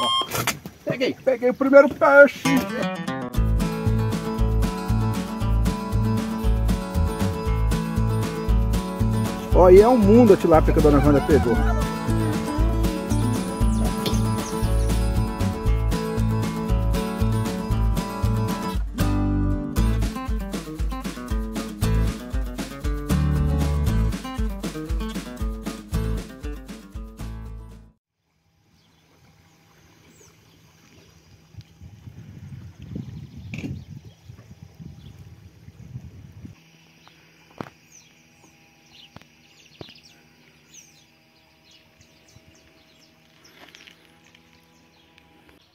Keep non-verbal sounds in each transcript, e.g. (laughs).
Ó, peguei, peguei o primeiro peixe. Ó, e é um mundo a tilápia que a dona Wanda pegou.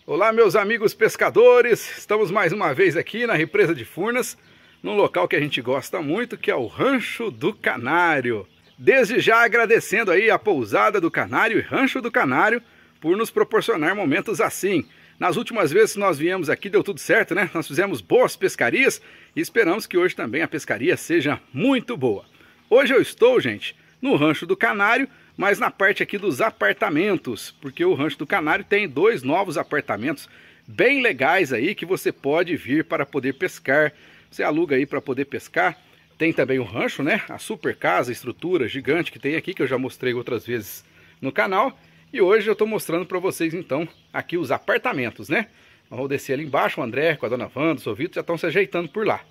Olá meus amigos pescadores, estamos mais uma vez aqui na represa de Furnas, num local que a gente gosta muito, que é o Rancho do Canário. Desde já agradecendo aí a pousada do Canário e Rancho do Canário por nos proporcionar momentos assim. Nas últimas vezes que nós viemos aqui deu tudo certo, né? Nós fizemos boas pescarias e esperamos que hoje também a pescaria seja muito boa. Hoje eu estou, gente, no Rancho do Canário, mas na parte aqui dos apartamentos, porque o Rancho do Canário tem dois novos apartamentos bem legais aí que você pode vir para poder pescar. Você aluga aí para poder pescar. Tem também o rancho, né? A super casa, estrutura gigante que tem aqui, que eu já mostrei outras vezes no canal. E hoje eu estou mostrando para vocês então aqui os apartamentos, né? Vamos descer ali embaixo, o André com a dona Wanda, o seu Vitor já estão se ajeitando por lá.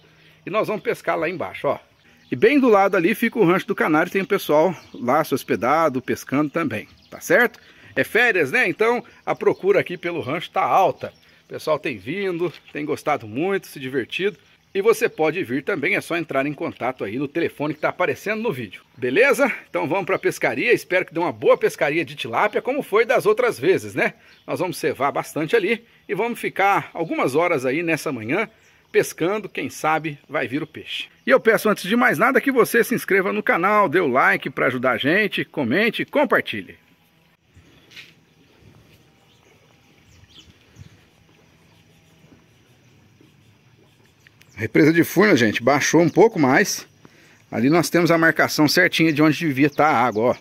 E nós vamos pescar lá embaixo, ó. E bem do lado ali fica o Rancho do Canário, tem o pessoal lá se hospedado, pescando também, tá certo? É férias, né? Então a procura aqui pelo rancho tá alta. O pessoal tem vindo, tem gostado muito, se divertido. E você pode vir também, é só entrar em contato aí no telefone que está aparecendo no vídeo. Beleza? Então vamos para a pescaria, espero que dê uma boa pescaria de tilápia, como foi das outras vezes, né? Nós vamos cevar bastante ali e vamos ficar algumas horas aí nessa manhã pescando, quem sabe vai vir o peixe. E eu peço antes de mais nada que você se inscreva no canal, dê o like para ajudar a gente, comente, compartilhe. A represa de Furnas, gente, baixou um pouco mais. Ali nós temos a marcação certinha de onde devia estar a água, ó.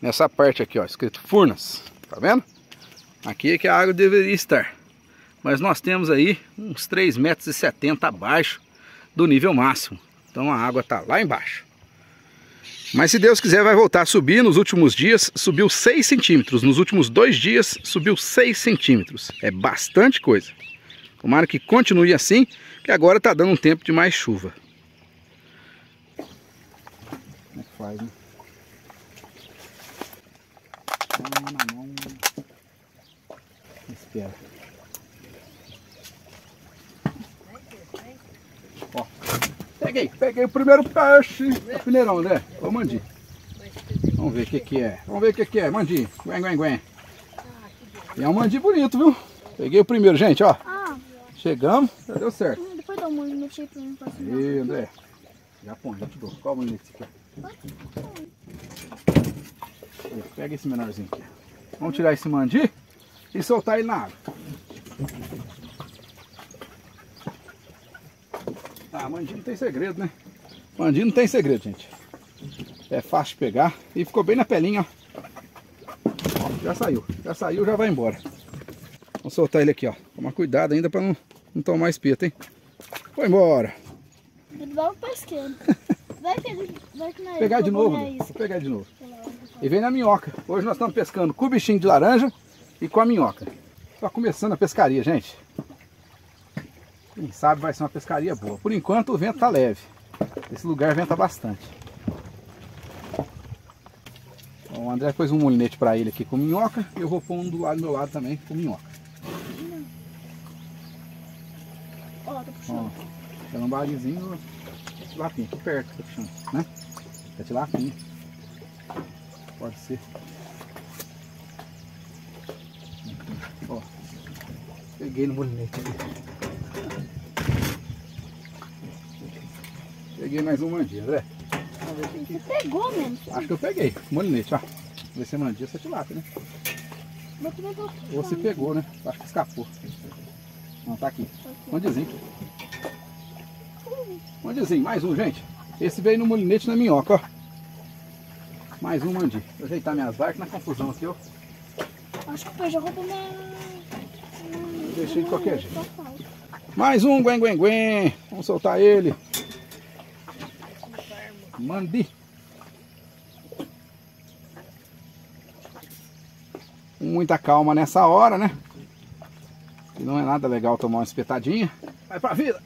Nessa parte aqui, ó, escrito Furnas, tá vendo? Aqui é que a água deveria estar. Mas nós temos aí uns 3,70 metros abaixo do nível máximo. Então a água está lá embaixo. Mas se Deus quiser vai voltar a subir. Nos últimos dias subiu 6 centímetros. Nos últimos dois dias subiu 6 centímetros. É bastante coisa. Tomara que continue assim, que agora está dando um tempo de mais chuva. Como é que faz, né? Mão na mão. Espera. Peguei, peguei o primeiro peixe. Fineirão, né? Ô, Mandi. Vamos ver o que que é. Vamos ver o que que é. Mandi, guen, guen, guen. E é um mandi bonito, viu? Peguei o primeiro, gente, ó. Chegamos, já deu certo. Hum, depois dá um aí pra mim. E André, já põe, já te dou. Qual molinete você quer? Aí, Pega esse menorzinho aqui. Vamos tirar esse mandi e soltar ele na água. Ah, mandi não tem segredo, né? Mandi não tem segredo, gente. É fácil de pegar e ficou bem na pelinha, ó. Ó, Já saiu, já saiu, já vai embora. Vamos soltar ele aqui, ó. Tomar cuidado ainda para não, não tomar espeta, hein? Foi embora. Pra esquerda. (laughs) Vai que ele. Vai que não é Pegar de novo, isso. Vou pegar de novo. E vem na minhoca. Hoje nós estamos pescando com o bichinho de laranja e com a minhoca. Está começando a pescaria, gente. Quem sabe vai ser uma pescaria boa. Por enquanto o vento tá leve. Esse lugar venta bastante. Bom, o André pôs um molinete para ele aqui com minhoca e eu vou pôr um do lado do meu lado também com minhoca. Ó, Ó, puxando. tem um barizinho tilapinha aqui perto, tá puxando, né? É tilapinha. Pode ser. Ó, peguei no molinete aqui. Peguei mais um mandinho, André. Você pegou mesmo. Acho que eu peguei. Molinete, ó. Vê se é mandinha ou se é tilápia, né? Ou se pegou, né? Acho que escapou. Não, tá aqui. Mandizinho. Mandizinho, mais um, gente. Esse veio no molinete na minhoca, ó. Mais um mandi. Vou ajeitar minhas barcas na confusão aqui, ó. Acho que o peixe roubou minha... Deixei de qualquer jeito. Mais um guen guen guen. Vamos soltar ele. Mandi. Muita calma nessa hora, né? Que não é nada legal tomar uma espetadinha. Vai pra vida.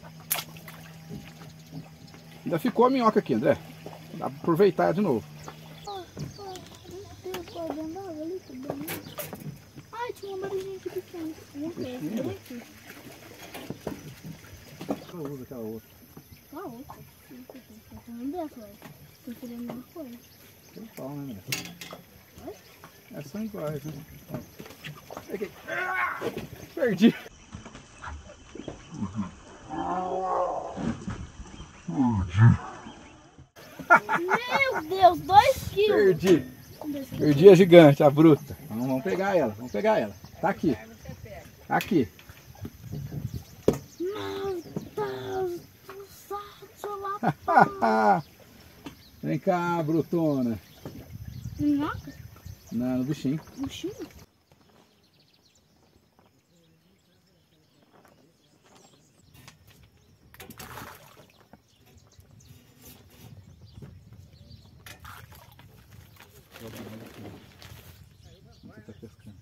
Ainda ficou a minhoca aqui, André. Dá pra aproveitar de novo. Ai, tinha uma marinha aqui pequena. Aqui. Eu uso aquela outra. Ah, outra. Tá falando dessa, ó. Tô querendo uma coisa. Tem pau, né? É, são iguais, né? Peguei. Ah! Perdi. Meu Deus, dois quilos. Perdi. Perdi a gigante, a bruta. Vamos, vamos pegar ela, vamos pegar ela. Tá aqui. Aqui. Meu Deus do céu, seu lapão. (laughs) Vem cá, brutona. Minhoca? Não, no bichinho. Buchinho? Você tá pescando.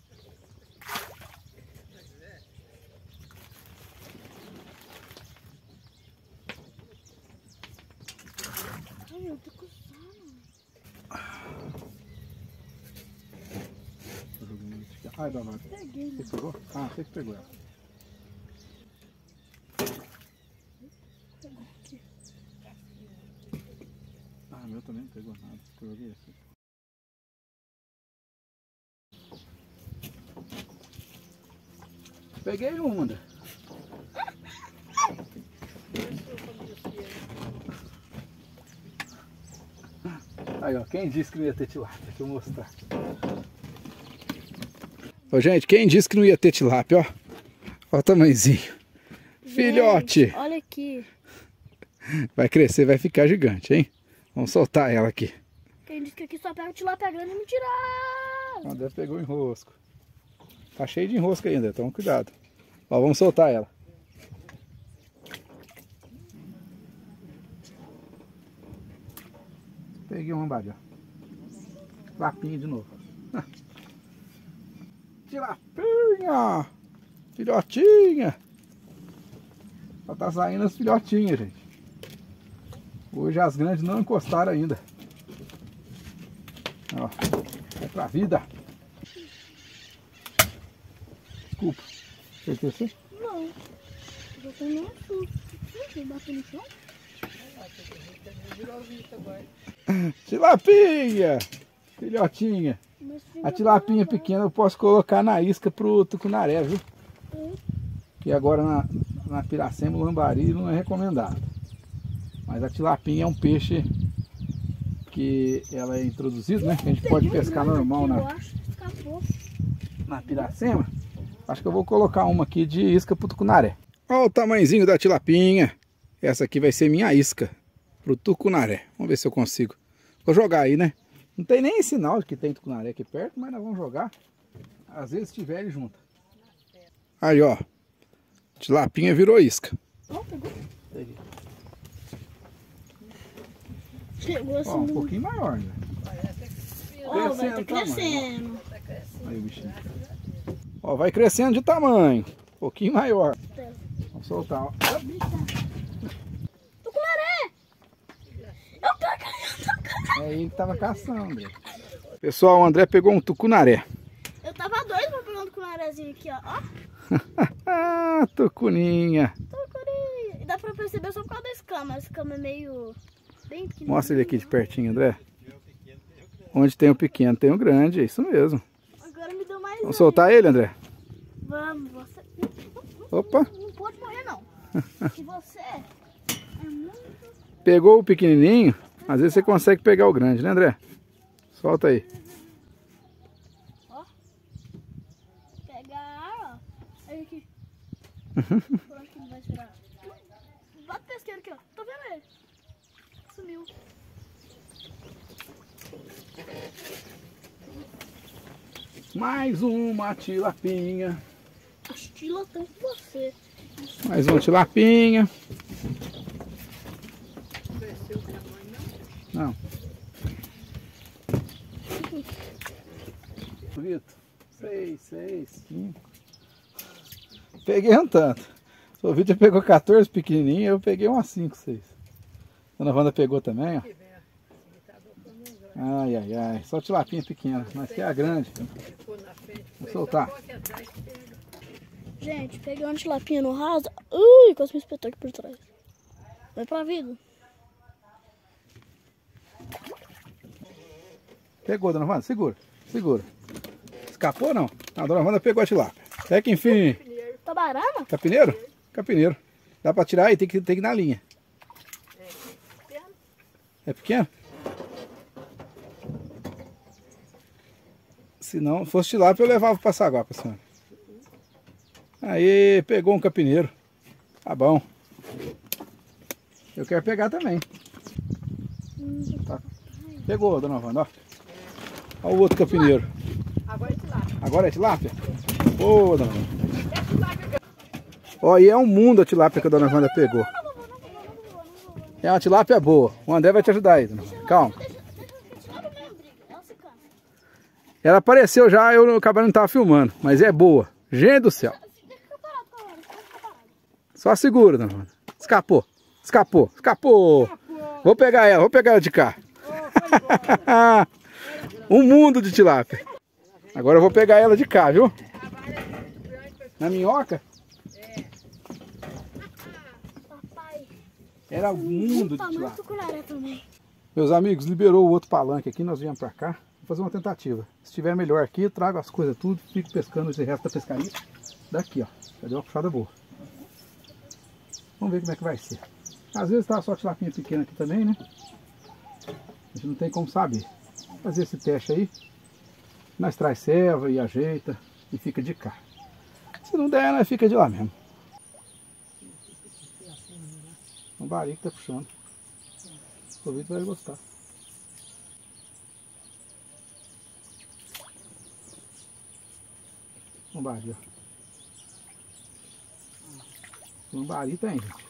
Ai, eu tô coçando. Tô jogando no bichinho. Ai, danado. Peguei. Você pegou? Ah, você que pegou ela. Ah, meu também não pegou nada. Eu joguei assim. Peguei uma. André. Aí, ó, quem disse que não ia ter tilápia? Deixa eu mostrar. Ô, gente, quem disse que não ia ter tilápia, ó? Ó o tamanhozinho. Filhote! Olha aqui. Vai crescer, vai ficar gigante, hein? Vamos soltar ela aqui. Quem disse que aqui só pega tilápia grande é mentira. O André pegou enrosco. Tá cheio de enrosco ainda, então cuidado. Ó, vamos soltar ela. Peguei uma lambaria. Lapinha de novo. (laughs) Tilapinha! Filhotinha! Só tá saindo as filhotinhas, gente. Hoje as grandes não encostaram ainda. Ó, é pra vida. Desculpa. Certeza? Não. Eu tô nem. Gente, bateu no chão? Tilapinha! Filhotinha. A tilapinha pequena eu posso colocar na isca pro tucunaré, viu? Hum. Que agora na, na piracema o lambari não é recomendado. Mas a tilapinha é um peixe que ela é introduzida, né? Que a gente pode pescar normal na, na piracema. Acho que eu vou colocar uma aqui de isca pro tucunaré. Olha o tamanhozinho da tilapinha. Essa aqui vai ser minha isca pro tucunaré. Vamos ver se eu consigo. Vou jogar aí, né? Não tem nem sinal de que tem tucunaré aqui perto, mas nós vamos jogar. Às vezes tiver ele junto. Aí, ó. Tilapinha virou isca. Pegou. Chegou assim. Ó, um pouquinho maior, né? Ó, vai tá Crescendo o crescendo. Aí o bichinho. Ó, vai crescendo de tamanho. Um pouquinho maior. Vamos soltar, ó. Tucunaré! Eu peguei. É ele que tava caçando. Pessoal, o André pegou um tucunaré. Eu tava doido pra pegar um tucunarézinho aqui, ó. Ó, ah, (laughs) tucuninha. tucuri. E dá pra perceber só por causa da escama. A escama é meio... Bem. Mostra ele aqui de pertinho, André. Onde tem o pequeno, tem o grande, é isso mesmo. Agora me deu mais Vamos um. soltar ele, André? Vamos, você... Opa, Não pode morrer, não. Que (laughs) você é muito... pegou o pequenininho, às vezes você consegue pegar o grande, né, André? Solta aí. Pegar, ó. Aí aqui. Por onde que ele vai tirar? Bota o pesqueiro aqui, ó. Tô vendo ele. Sumiu. Mais uma tilapinha. As tilas estão com você. Mais uma tilapinha. Não. Vitor, seis, seis, cinco. Peguei um tanto. O Vitor pegou 14 pequenininhas, eu peguei umas 5, 6. Dona Wanda pegou também, ó. Ai, ai, ai. Só tilapinha pequena, mas que é a grande. Vou soltar. Gente, peguei uma tilapinha no raso. Ui, quase me espetou aqui por trás. Vai pra vida. Pegou, Dona Wanda, segura, segura. Escapou ou não? A Dona Wanda pegou a tilápia. Até que enfim. Tabarana? Capineiro? Capineiro. Dá pra tirar aí, tem que, tem que ir na linha. É pequeno? Se não fosse tilápia, eu levava pra senhora. Aí, pegou um capineiro. Tá bom. Eu quero pegar também. Tá. Pegou, dona Wanda, ó. Olha o outro capineiro. Agora é tilápia. Agora é tilápia? Boa, dona Wanda. Ó, e é um mundo a tilápia que a dona Wanda pegou. É uma tilápia boa. O André vai te ajudar aí, dona Wanda. Calma. Ela apareceu já, eu acabei não estava filmando, mas é boa. Gente do céu. Só segura, dona Wanda. Escapou. Escapou. Escapou. Vou pegar ela, vou pegar ela de cá. (laughs) um mundo de tilápia. Agora eu vou pegar ela de cá, viu? Na minhoca? Era um mundo de tilápia. Meus amigos, liberou o outro palanque aqui, nós viemos pra cá. Vou fazer uma tentativa. Se estiver melhor aqui, trago as coisas tudo, fico pescando esse resto da pescaria. Daqui, ó. Já deu uma puxada boa. Vamos ver como é que vai ser. Às vezes tá só tilapinha pequena aqui também, né? A gente não tem como saber. Fazer esse teste aí. Nós traz serva e ajeita e fica de cá. Se não der, nós fica de lá mesmo. Um bari que tá puxando. O Vitor vai gostar. Um bari, ó. Um bari tem, gente.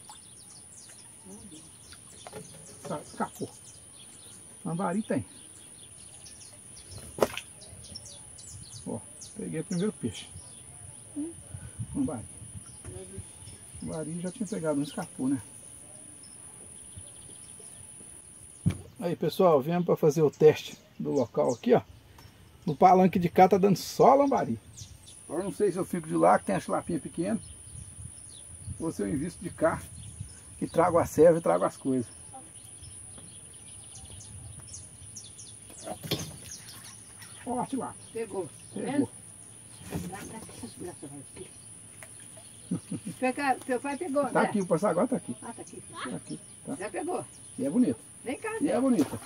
Sa- Escapou. Lambari tem. Ó, peguei o primeiro peixe. Lambari. Lambari já tinha pegado, não escapou, né? Aí pessoal, viemos para fazer o teste do local aqui, ó. No palanque de cá tá dando só lambari. Agora não sei se eu fico de lá, que tem a chulapinha pequena, ou se eu invisto de cá e trago a serva e trago as coisas. Ó, tilápia. Pegou. Pegou. Pega, teu pai pegou, Tá né? aqui, o passaguá tá aqui. Ah, tá aqui. Tá aqui. Tá. Já pegou. E é bonito. Vem cá, E é bonita.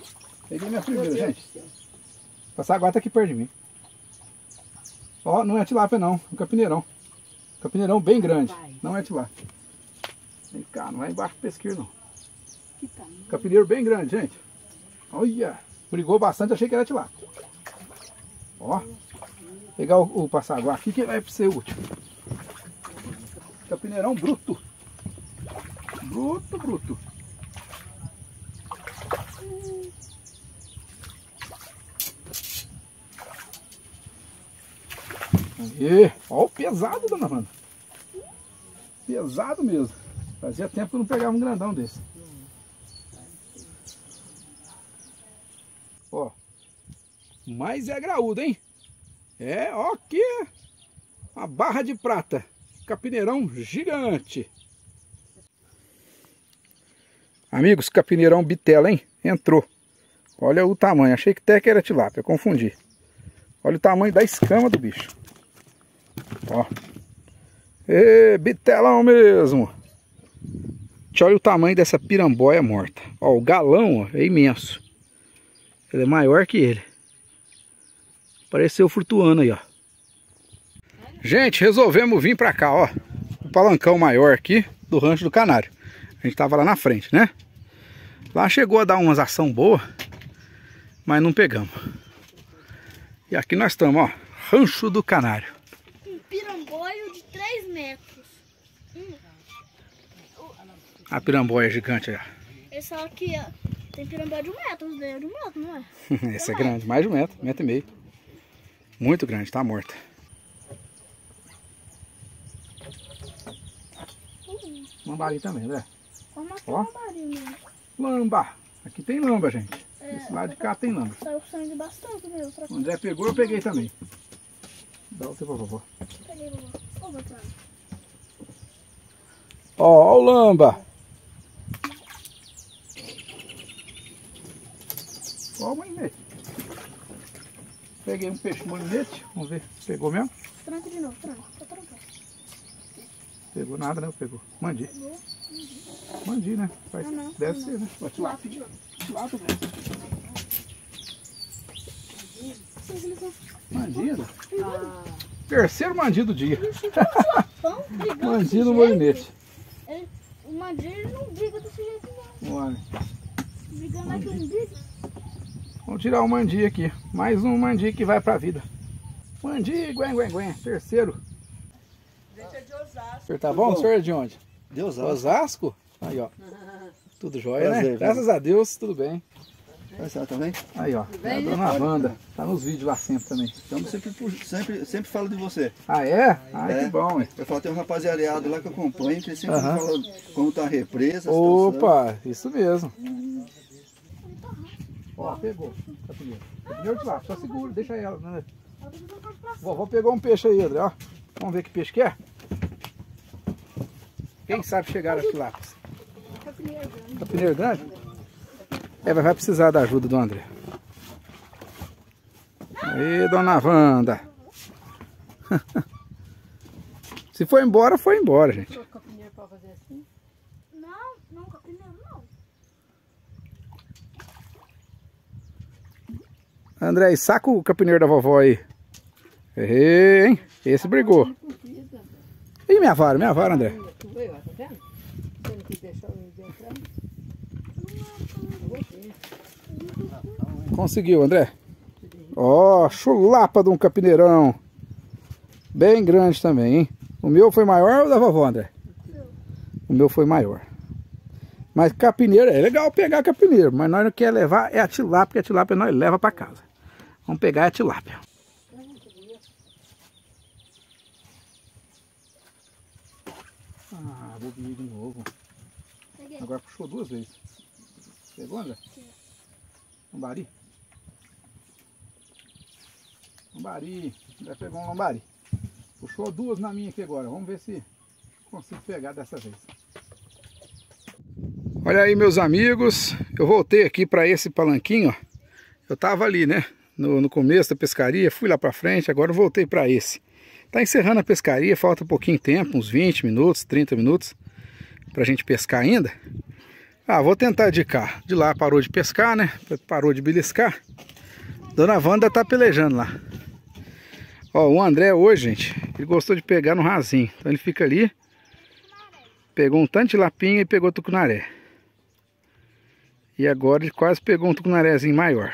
Peguei minha primeira, gente. passaguá tá aqui perto de mim. Ó, não é tilápia não, é um capineirão. Capineirão bem grande. Vai. Não é tilápia. Vem cá, não é embaixo do pesqueiro não. Capineiro bem grande, gente. Olha, brigou bastante, achei que era tilápia. Ó, pegar o, o passaguá aqui que vai ser útil. Capineirão bruto. Bruto, bruto. Aí, ó o pesado, dona Wanda. Pesado mesmo. Fazia tempo que eu não pegava um grandão desse. Ó. Mas é graúdo, hein? É, ó aqui. é Uma barra de prata. Capineirão gigante. Amigos, capineirão bitela, hein? Entrou. Olha o tamanho. Achei que até que era tilápia. Confundi. Olha o tamanho da escama do bicho. Ó. Ê, bitelão mesmo. Olha o tamanho dessa piramboia morta. Ó, o galão ó, é imenso. Ele é maior que ele. Apareceu flutuando aí, ó. Gente, resolvemos vir pra cá, ó. O palancão maior aqui do Rancho do Canário. A gente tava lá na frente, né? Lá chegou a dar umas ação boa, mas não pegamos. E aqui nós estamos, ó. Rancho do Canário. Um piramboio de 3 metros. Hum, A piramboia gigante aí. ó. esse aqui, ó. Tem piramboio de um metro, de um metro, não é? (laughs) Essa é grande, mais de um metro, metro e meio. Muito grande, tá morta. Lambari também, né? Vamos matar Ó. uma barinha mesmo. Lamba. Aqui tem lamba, gente. É, Esse lado de cá tem lamba. Saiu sangue bastante meu. Pra... O André pegou, eu peguei também. Dá outra pra vovó. Peguei, vovó. Ô, vovó. Ó, ó o lamba. Ó o molinete. Peguei um peixe molinete. Vamos ver pegou mesmo. Tranca de novo, tranca. Tá trancando. Pegou nada, né? Pegou. Mandi. Mandi, né? Faz- Ah, não. Deve Ah, ser, né? Pode lá. Lá também. Mandido? Terceiro mandi do dia. Pão, brigando (laughs) Mandi desse no jeito. molinete. Ele- O Mandir ele não briga desse jeito, não. Olha, Brigando aqui não briga. Vamos tirar o mandi aqui. Mais um mandi que vai pra vida. Mandi, guen, guen, guen. Terceiro. O senhor tá bom? O senhor é de onde? Deus Osasco? Aí, ó. (laughs) Tudo jóia, né? Graças a Deus, tudo bem. Vai ser também? Aí, ó. É a dona Wanda. Tá nos vídeos lá sempre também. Então sempre, sempre, sempre falo de você. Ah, é? Ah, É. que bom, hein? Eu falo, tem um rapaziada lá que eu acompanho, que ele sempre Aham. fala como tá a represa. a situação. Opa, isso mesmo. Ó, pegou. Capineiro. Capineiro de lá, só segura, deixa ela. Né? Vovó pegou um peixe aí, André, ó. Vamos ver que peixe que é? Quem sabe chegar aqui lá? Capineiro grande? É, mas vai precisar da ajuda do André. Aí, dona Wanda. (laughs) Se foi embora, foi embora, gente. Não, não, capineiro não. André, saca o capineiro da vovó aí. Ei, hein? Esse brigou. Ih, minha vara, minha vara, André. Conseguiu, André. Ó, chulapa de um capineirão. Bem grande também, hein? O meu foi maior ou da vovó, André? O meu foi maior. Mas capineiro, é legal pegar capineiro, mas nós não quer levar é a tilápia, porque a tilápia nós leva para casa. Vamos pegar a tilápia. Ah, bobeei de novo. Agora puxou duas vezes. Pegou, André? Lambari. Lambari. André pegou um lambari. Puxou duas na minha aqui agora. Vamos ver se consigo pegar dessa vez. Olha aí, meus amigos. Eu voltei aqui para esse palanquinho. ó. Eu tava ali, né? No, no começo da pescaria. Fui lá para frente. Agora voltei para esse. Tá encerrando a pescaria. Falta um pouquinho de tempo. Uns 20 minutos, 30 minutos. Pra gente pescar ainda. Ah, vou tentar de cá. De lá parou de pescar, né? Parou de beliscar. Dona Wanda tá pelejando lá. Ó, o André hoje, gente, ele gostou de pegar no rasinho. Então ele fica ali. Pegou um tanto de lapinha e pegou tucunaré. E agora ele quase pegou um tucunarézinho maior.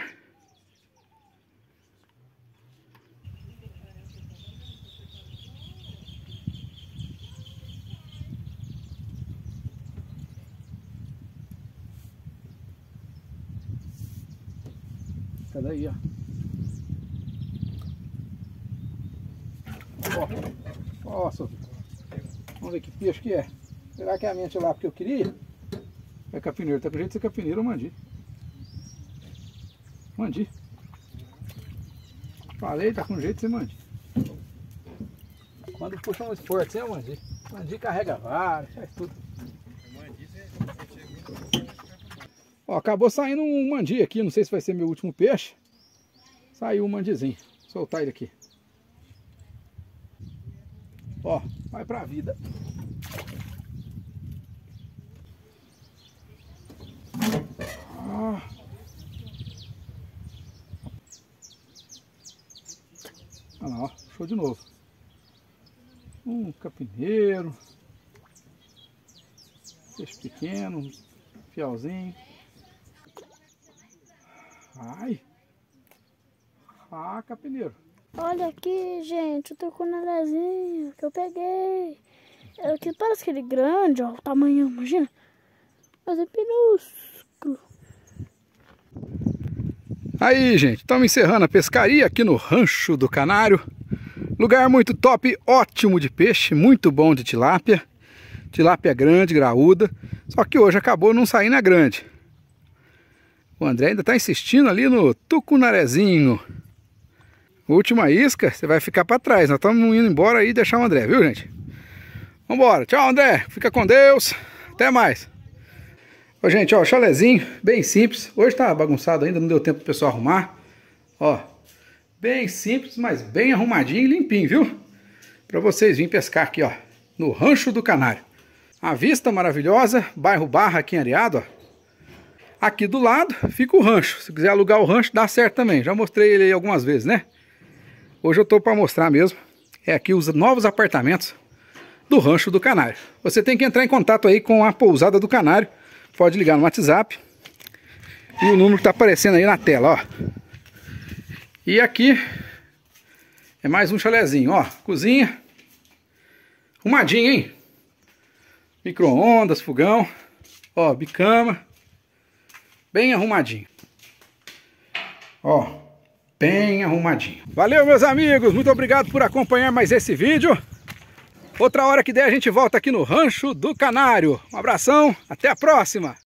Cadê aí, ó? Ó, ó. Vamos ver que peixe que é. Será que é a minha tilápia que eu queria? É capineiro. Tá com jeito de ser capineiro ou mandi? Mandi. Falei, tá com jeito de ser mandi. Quando puxa um esporte, é mandi. Mandi carrega vara, faz tudo. Ó, acabou saindo um mandi aqui, não sei se vai ser meu último peixe. Saiu um mandizinho. Vou soltar ele aqui. Ó, vai pra vida. Ah. Olha lá, ó, show de novo. Um capineiro. Peixe pequeno, fialzinho. Ai. Ah, capineiro. Olha aqui, gente, o tucunarazinho que eu peguei. É que parece aquele grande, ó, o tamanho, imagina. Mas é minúsculo. Aí, gente, estamos encerrando a pescaria aqui no Rancho do Canário. Lugar muito top, ótimo de peixe, muito bom de tilápia. Tilápia grande, graúda. Só que hoje acabou não saindo a grande. O André ainda está insistindo ali no tucunarezinho. Última isca, você vai ficar para trás. Nós estamos indo embora aí e deixar o André, viu, gente? Vambora. Tchau, André. Fica com Deus. Até mais. Ó, gente, ó, chalezinho, bem simples. Hoje tá bagunçado ainda, não deu tempo pro pessoal arrumar. Ó, bem simples, mas bem arrumadinho e limpinho, viu? Para vocês virem pescar aqui, ó, no Rancho do Canário. A vista maravilhosa, bairro Barra aqui em Areado, ó. Aqui do lado fica o rancho. Se quiser alugar o rancho, dá certo também. Já mostrei ele aí algumas vezes, né? Hoje eu tô para mostrar mesmo. É aqui os novos apartamentos do Rancho do Canário. Você tem que entrar em contato aí com a pousada do Canário Pode ligar no WhatsApp. E o número está aparecendo aí na tela, ó. E aqui é mais um chalezinho, ó. Cozinha. Arrumadinho, hein? Micro-ondas, fogão. Ó, bicama. Bem arrumadinho. Ó, bem arrumadinho. Valeu, meus amigos. Muito obrigado por acompanhar mais esse vídeo. Outra hora que der a gente volta aqui no Rancho do Canário. Um abração, até a próxima!